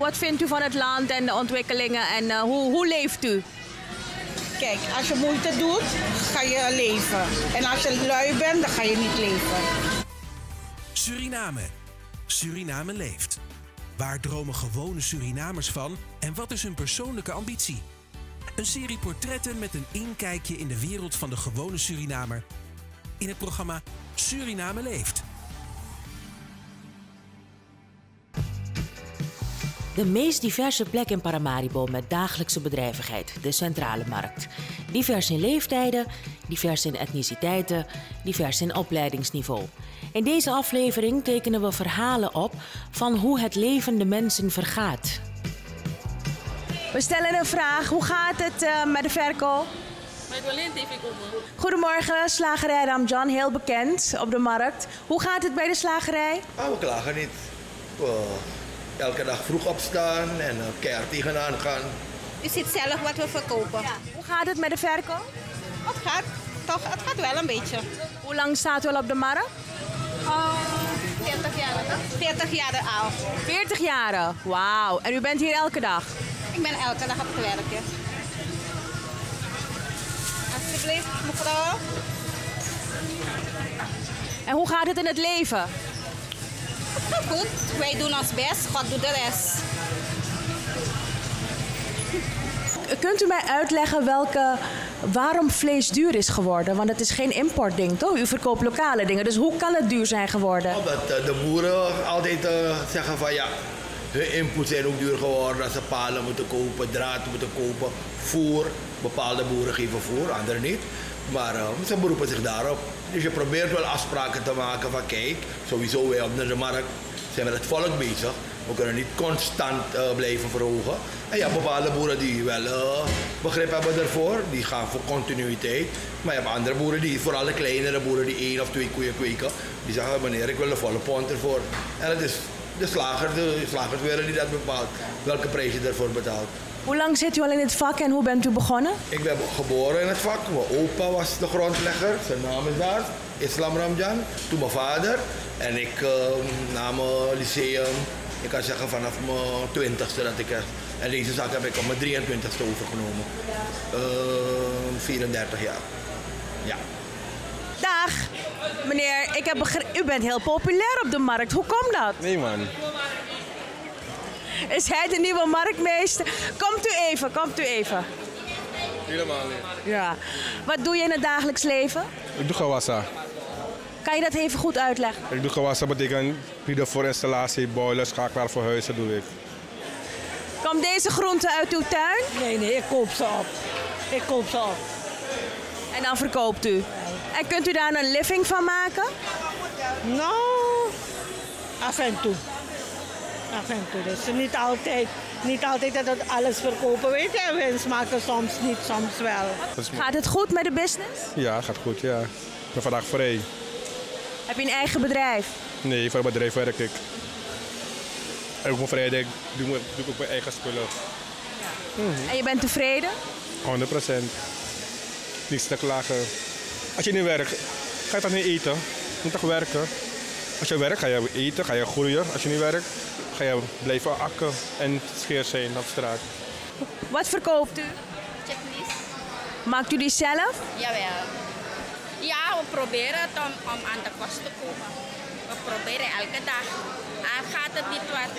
Wat vindt u van het land en de ontwikkelingen en eh, hoe, hoe leeft u? Kijk, als je moeite doet, ga je leven. En als je lui bent, dan ga je niet leven. Suriname. Suriname leeft. Waar dromen gewone Surinamers van en wat is hun persoonlijke ambitie? Een serie portretten met een inkijkje in de wereld van de gewone Surinamer in het programma Suriname leeft. De meest diverse plek in Paramaribo met dagelijkse bedrijvigheid, de centrale markt. Divers in leeftijden, divers in etniciteiten, divers in opleidingsniveau. In deze aflevering tekenen we verhalen op van hoe het leven de mensen vergaat. We stellen een vraag. Hoe gaat het eh, met de verkoop? Goedemorgen, slagerij Ramjan, heel bekend op de markt. Hoe gaat het bij de slagerij? Ah, we klagen niet. Elke dag vroeg opstaan en uh, keihard tegenaan gaan. Je ziet zelf wat we verkopen. Hoe gaat het met de verkoop? Het gaat toch, het gaat wel een beetje. Hoe lang staat u al op de markt? 40 jaar. 40 jaar al. 40 jaar. Wauw. En u bent hier elke dag? Ik ben elke dag op het werk. Alsjeblieft, mevrouw. En hoe gaat het in het leven? Goed. Wij doen ons best. God doet de rest. Kunt u mij uitleggen welke, waarom vlees duur is geworden? Want het is geen importding, toch? U verkoopt lokale dingen. Dus hoe kan het duur zijn geworden? Omdat eh, de boeren altijd eh, zeggen van ja, hun input zijn ook duur geworden. Dat ze palen moeten kopen, draad moeten kopen, voer. Bepaalde boeren geven voer, anderen niet. Maar eh, ze beroepen zich daarop. Dus je probeert wel afspraken te maken van kijk, sowieso wij op de markt zijn met het volk bezig. We kunnen niet constant eh, blijven verhogen. En ja, bepaalde boeren die wel eh, begrip hebben ervoor, die gaan voor continuïteit. Maar je hebt andere boeren, die, vooral de kleinere boeren die één of twee koeien kweken, die zeggen meneer ik wil de volle pond ervoor. En het is de slager, de slagerswereld die dat bepaalt, welke prijs je ervoor betaalt. Hoe lang zit u al in het vak en hoe bent u begonnen? Ik ben geboren in het vak. Mijn opa was de grondlegger. Zijn naam is daar. Islam Ramjan. Toen mijn vader. En ik uh, na mijn lyceum. Ik kan zeggen vanaf mijn twintigste dat ik... En deze zaak heb ik op mijn 23ste overgenomen. Uh, 34 jaar. Ja. Dag, meneer. Ik heb u bent heel populair op de markt. Hoe komt dat? Nee man, Is hij de nieuwe marktmeester? Komt u even, komt u even. helemaal niet. Ja. Wat doe je in het dagelijks leven? Ik doe gewassa. Kan je dat even goed uitleggen? Ik doe gewassa betekent bieden voor installatie, boilers, schakelaar voor huizen doe ik. Komt deze groente uit uw tuin Nee, nee, ik koop ze op. Ik koop ze op. en dan verkoopt u? En kunt u daar een living van maken? Nou, af en toe. Af en toe. Dus niet altijd, niet altijd dat we alles verkopen. Weet je, winst maken soms niet, soms wel. Gaat het goed met de business? ja, gaat goed, ja. Ik ben vandaag vrij. Heb je een eigen bedrijf? Nee, voor het bedrijf werk ik. En op mijn vrijdag doe, ik- doe ik ook mijn eigen spullen. En je bent tevreden? 100%. Niets te klagen. Als je niet werkt, ga je toch niet eten? Je moet toch werken? Als je werkt, ga je eten, ga je groeien. Als je niet werkt, ga je blijven akken en scheer zijn op straat. Wat verkoopt u? Checklist? Maakt u die zelf? Jawel. Ja, we proberen het om, om aan de kost te komen. We proberen elke dag. En gaat het niet wat,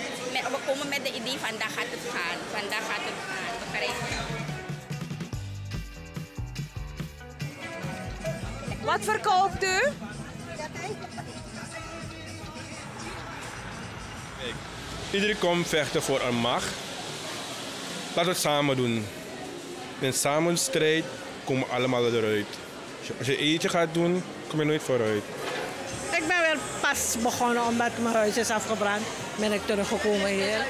we komen met de idee, vandaag gaat het gaan. Vandaag gaat het gaan. Begrijp? Wat verkoopt u? Iedereen komt vechten voor een macht. Laten we het samen doen. In samenstrijd komen we allemaal eruit. Als je- eentje gaat doen, kom je nooit vooruit. Ik ben weer pas begonnen omdat mijn huis is afgebrand. Ben ik teruggekomen hier.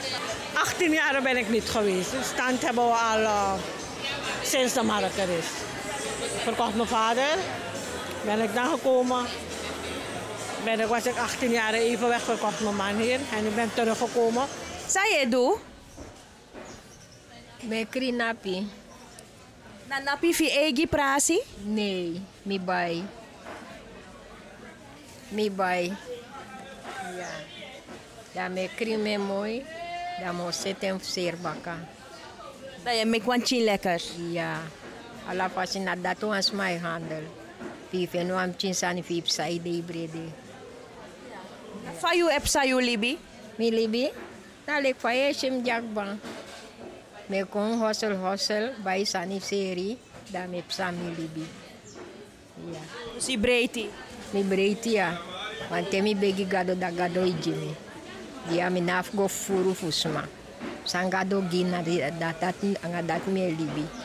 18 jaar ben ik niet geweest. Stand hebben we al eh, sinds de markt is. Verkocht mijn vader. Ben ik dan gekomen. Ben ik, was ik 18 jaar even weg, verkocht mijn man hier. En ik ben teruggekomen. Saya Edu? May krinapi? Na napi fi egi prasi? Nee, mi bay. Mi bay. Ja. Ja, may krime mooi. Dan moet zitten in Seerbakka. Dat je mikwantje lekker. Ja. Alla pasi na datu ans mai handel. Pipe no am chin sani pip sai de Fayu ep sa yu libi? Mi libi. Talik fa ye shim jak. Me kon hosel hosel bay sani seri da mi sa mi libi. Ya. Si breiti? Mi breiti ya. Wante mi begi gado da gado ijimi. Dia mi naf go furu fusma. Sangado gina dat dat mi libi.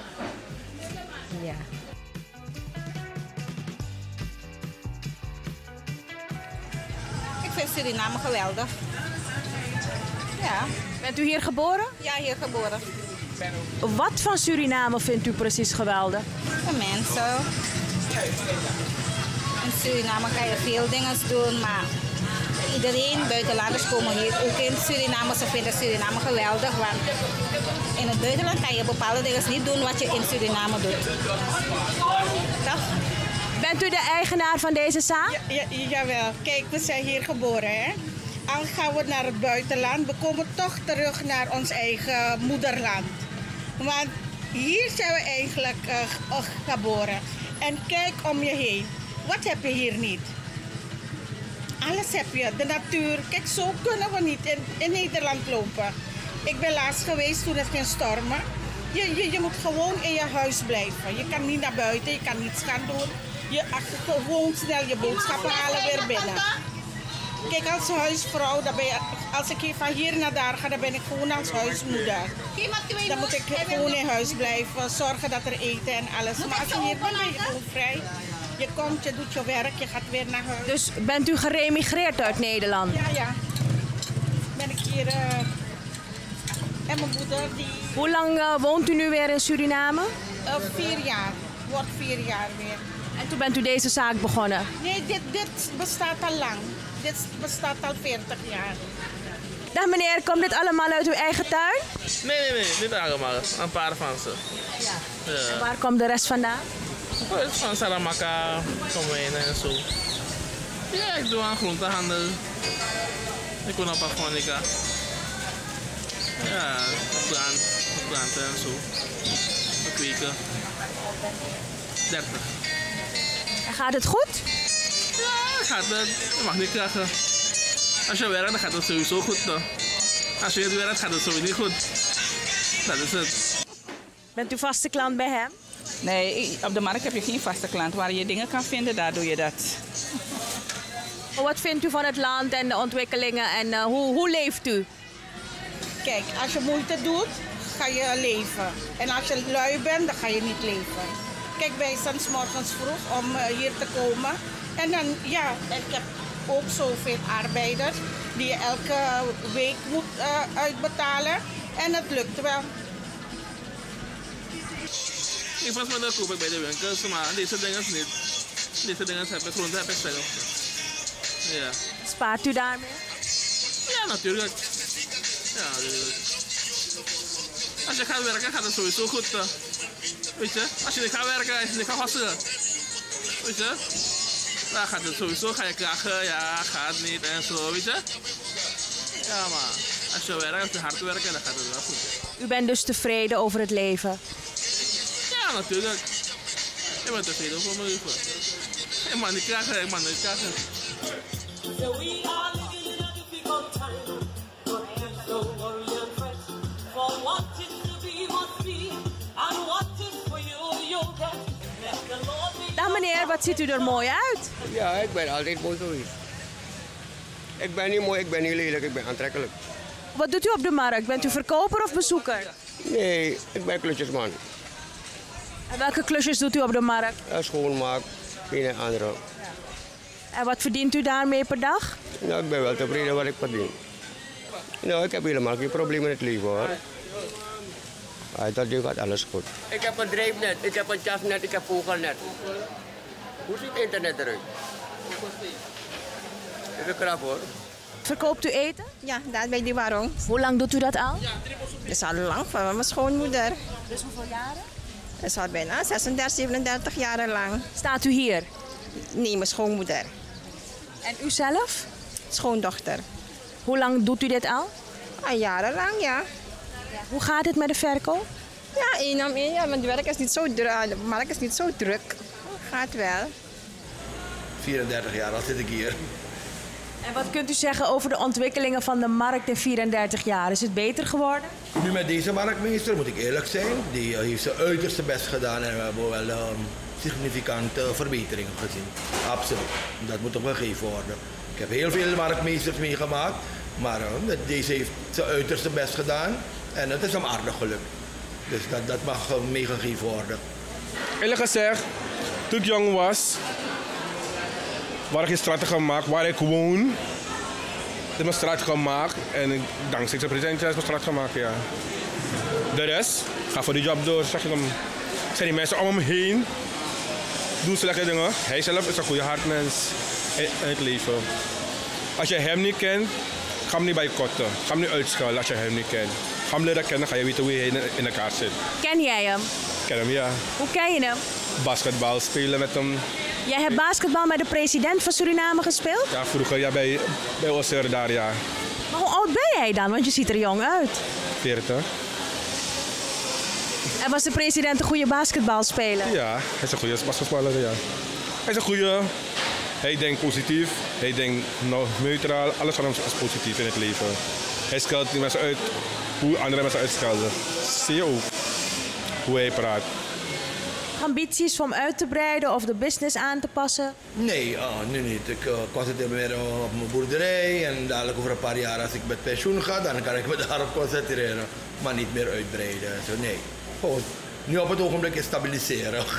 Vind Suriname geweldig. Ja. Bent u hier geboren? Ja, hier geboren. Wat van Suriname vindt u precies geweldig? De mensen. In Suriname kan je veel dingen doen, maar iedereen, buitenlanders komen hier ook in Suriname. Ze vinden Suriname geweldig, want in het buitenland kan je bepaalde dingen niet doen wat je in Suriname doet. Toch? Bent u de eigenaar van deze zaak? Ja, ja, jawel. Kijk, we zijn hier geboren, hè. Al gaan we naar het buitenland, we komen toch terug naar ons eigen moederland. Want hier zijn we eigenlijk eh, g- geboren. En kijk om je heen. Wat heb je hier niet? Alles heb je. De natuur. Kijk, zo kunnen we niet in, in Nederland lopen. Ik ben laatst geweest toen het ging stormen. Je, je, je moet gewoon in je huis blijven. Je kan niet naar buiten, je kan niets gaan doen. Je gewoon snel je boodschappen halen weer binnen. Kijk, als huisvrouw, dan ben je, als ik hier van hier naar daar ga, dan ben ik gewoon als huismoeder. Dan moet ik gewoon in huis blijven, zorgen dat er eten en alles. Maar als je hier bent, ben je gewoon vrij. Je komt, je doet je werk, je gaat weer naar huis. Dus bent u geremigreerd uit Nederland? Ja, ja. Ben ik hier. eh, en mijn moeder, die Hoe lang eh, woont u nu weer in Suriname? eh, vier jaar, wordt vier jaar weer. En toen bent u deze zaak begonnen. Nee, dit, dit bestaat al lang. Dit bestaat al 40 jaar. Dag meneer, komt dit allemaal uit uw eigen tuin? Nee, nee, nee, niet allemaal. Een paar van ze. Ja. Waar komt de rest vandaan? Het is van Saramaka, Komijnen en zo. Ja, ik doe aan groentehandel. Ik woon op Afghanika. Ja, plant, planten en zo. We kweken. 30. Gaat het goed? Ja, gaat het. Je mag niet klagen. Als je werkt, dan gaat het sowieso goed. toch? Als je niet werkt, gaat het sowieso niet goed. Dat is het. Bent u vaste klant bij hem? Nee, op de markt heb je geen vaste klant. Waar je dingen kan vinden, daar doe je dat. Wat vindt u van het land en de ontwikkelingen en eh, hoe, hoe leeft u? Kijk, als je moeite doet, ga je leven. En als je lui bent, dan ga je niet leven. Kijk, wij zijn 's morgens vroeg om eh, hier te komen. En dan, ja, ik heb ook zoveel arbeiders die je elke week moet eh, uitbetalen. En het lukt wel. Ik was met de koop ik bij de winkels, maar deze dingen is niet. Deze dingen heb ik, groenten heb ik zelf. Ja. Spaart u daarmee? Ja, natuurlijk. Ja, natuurlijk. Als je gaat werken, gaat het sowieso goed. eh. Weet je, als je niet gaat werken, als je niet gaat hustelen. Weet je, dan gaat het sowieso, ga je klagen, ja, gaat niet en zo, weet je. Ja, maar als je werkt, als je hard werkt, dan gaat het wel goed. U bent dus tevreden over het leven? Ja, natuurlijk. Ik ben tevreden voor mijn leven. Ik mag niet klagen, ik mag niet klagen. Dag meneer, wat ziet u er mooi uit? Ja, ik ben altijd mooi geweest. Ik ben niet mooi, ik ben niet lelijk, ik ben aantrekkelijk. Wat doet u op de markt? Bent u verkoper of bezoeker? Nee, ik ben klusjesman. En welke klusjes doet u op de markt? Ja, schoonmaak, een en andere. En wat verdient u daarmee per dag? Nou, ik ben wel tevreden wat ik verdien. Nou, ik heb helemaal geen probleem in het leven hoor. Ah, dat gaat alles goed. Ik heb een drijfnet, ik heb een jasnet, ik heb vogelnet. Hoe ziet internet eruit? Even krap hoor. Verkoopt u eten? Ja, daar bij die waarom. Hoe lang doet u dat al? Dat is al lang van mijn schoonmoeder. Dus hoeveel jaren? Dat is al bijna 36, 37 jaar lang. Staat u hier? Nee, mijn schoonmoeder. En u zelf? Schoondochter. Hoe lang doet u dit al? Al jarenlang, ja. Hoe gaat het met de verkoop? Ja, één om één. Ja, de, werk is niet zo druk, de markt is niet zo druk. Gaat wel. 34 jaar al zit ik hier. En wat kunt u zeggen over de ontwikkelingen van de markt in 34 jaar? Is het beter geworden? Nu met deze marktmeester, moet ik eerlijk zijn, die heeft zijn uiterste best gedaan en we hebben wel um, significante verbeteringen gezien. Absoluut. Dat moet toch wel gegeven worden. Ik heb heel veel marktmeesters meegemaakt, maar uh, deze heeft zijn uiterste best gedaan en het is hem aardig gelukt. Dus dat, dat mag uh, meegegeven worden. Eerlijk gezegd, toen ik jong was, waar ik geen straat gemaakt, waar ik woon, is mijn straat gemaakt. En ik, dankzij de president is mijn straat gemaakt, ja. De rest, ga voor die job door, zeg ik hem. Zijn die mensen om hem heen, doen slechte dingen. Hij zelf is een goede hartmens in, het leven. Als je hem niet kent, ga hem niet bij. Ga hem niet uitschelden als je hem niet kent. Ga hem leren kennen, ga je weten hoe je in, in elkaar zit. Ken jij hem? Ik ken hem, ja. Hoe ken je hem? Basketbal spelen met hem. Jij hebt basketbal met de president van Suriname gespeeld? Ja, vroeger ja, bij, bij Osser daar, ja. Maar hoe oud ben jij dan? Want je ziet er jong uit. 40. En was de president een goede basketbalspeler? Ja, hij is een goede basketballer, ja. Hij is een goede... Hij denkt positief, hij denkt nou, neutraal. Alles van hem is positief in het leven. Hij scheldt die mensen uit hoe andere mensen uitschelden. Zie je ook hoe hij praat. Ambities om uit te breiden of de business aan te passen? Nee, uh, nu niet. Ik uh, concentreer me meer op mijn boerderij. En dadelijk over een paar jaar als ik met pensioen ga, dan kan ik me daarop concentreren. Maar niet meer uitbreiden. Zo, nee, gewoon nu op het ogenblik is stabiliseren.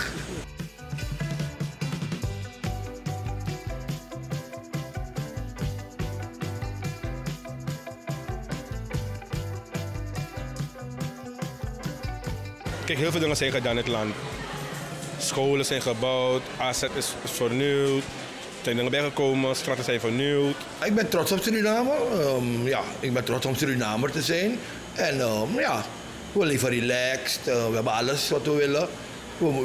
Kijk, heel veel dingen zijn gedaan in het land. Scholen zijn gebouwd, AZ is vernieuwd, er zijn dingen bijgekomen, straten zijn vernieuwd. Ik ben trots op Suriname. Um, ja, ik ben trots om Surinamer te zijn. En um, ja, we leven relaxed, uh, we hebben alles wat we willen.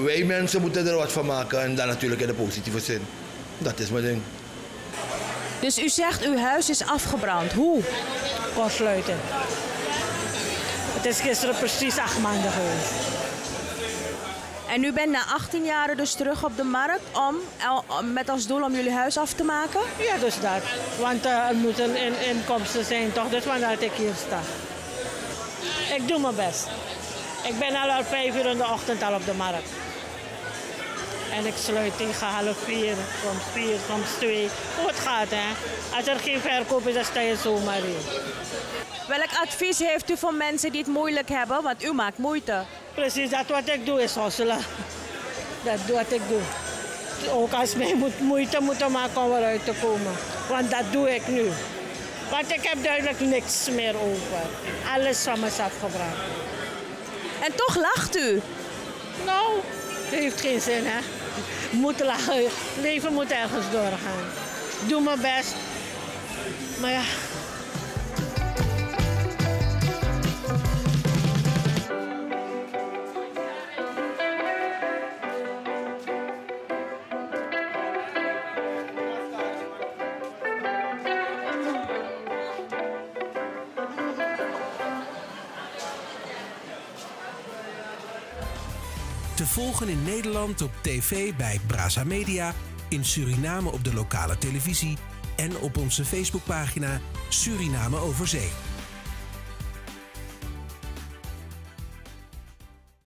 Wij mensen moeten er wat van maken en dan natuurlijk in de positieve zin. Dat is mijn ding. Dus u zegt uw huis is afgebrand. Hoe? Kon sluiten. Het is gisteren precies acht maanden geweest. En u bent na 18 jaar dus terug op de markt om, met als doel om jullie huis af te maken? Ja, dus dat. Want uh, er moeten in, inkomsten zijn toch, dus vandaar dat ik hier sta. Ik doe mijn best. Ik ben al al vijf uur in de ochtend al op de markt. En ik sluit tegen half vier, soms vier, soms twee. Hoe het gaat, hè. Als er geen verkoop is, dan sta je zomaar hier. Welk advies heeft u voor mensen die het moeilijk hebben? Want u maakt moeite. Precies, dat wat ik doe is hosselen. Dat is wat ik doe. Ook als mij moet moeite moeten maken om eruit te komen. Want dat doe ik nu. Want ik heb duidelijk niks meer over. Alles van me is afgebracht. En toch lacht u? Nou, dat heeft geen zin, hè. Moet lachen. Leven moet ergens doorgaan. Doe mijn best. Maar ja, volgen in Nederland op tv bij Brasa Media, in Suriname op de lokale televisie en op onze Facebookpagina Suriname Overzee.